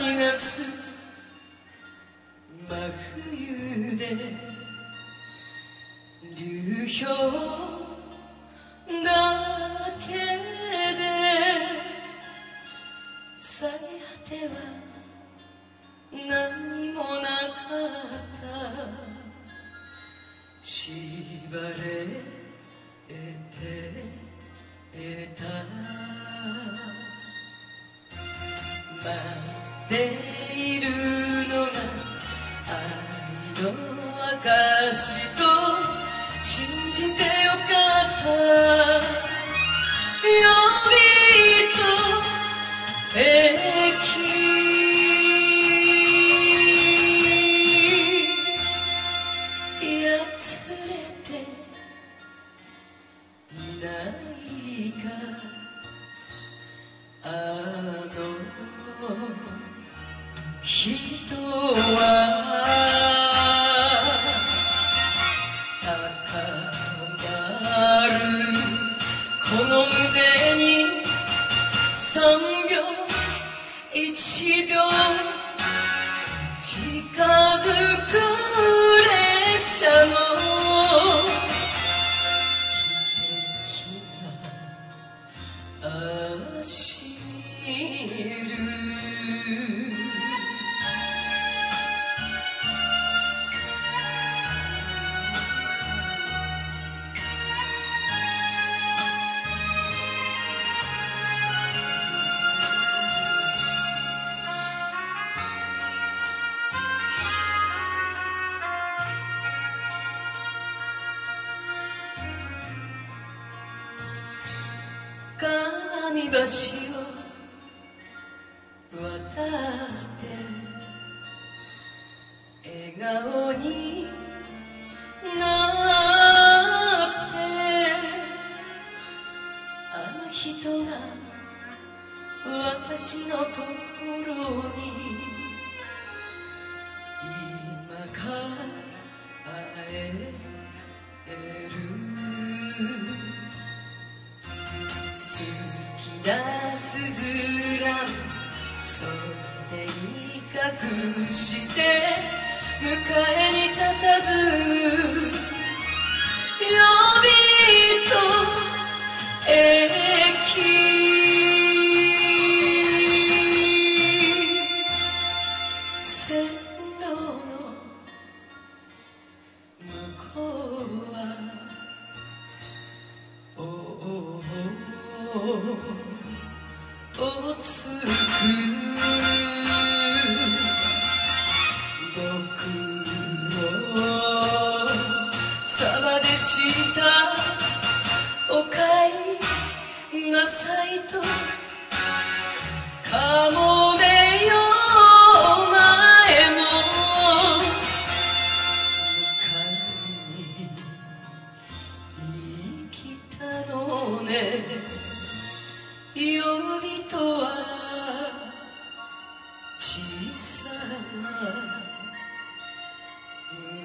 夏真冬で流氷だけで最果ては何証と信じてよかった予備と駅やつれていないか Allah'ım 橋を渡って笑顔になってあの人が私のところに今帰る出すずらそれで威嚇してえなさいと。かもめよお前も。迎えに生きたのね。よりとは小さな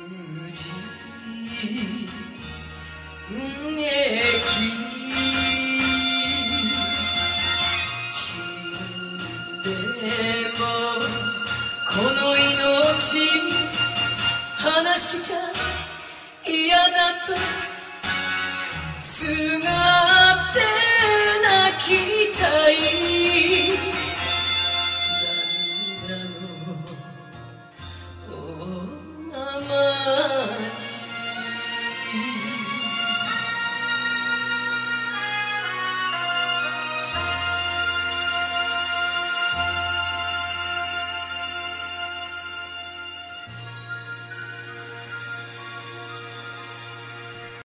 無地駅命話じゃ嫌だとすが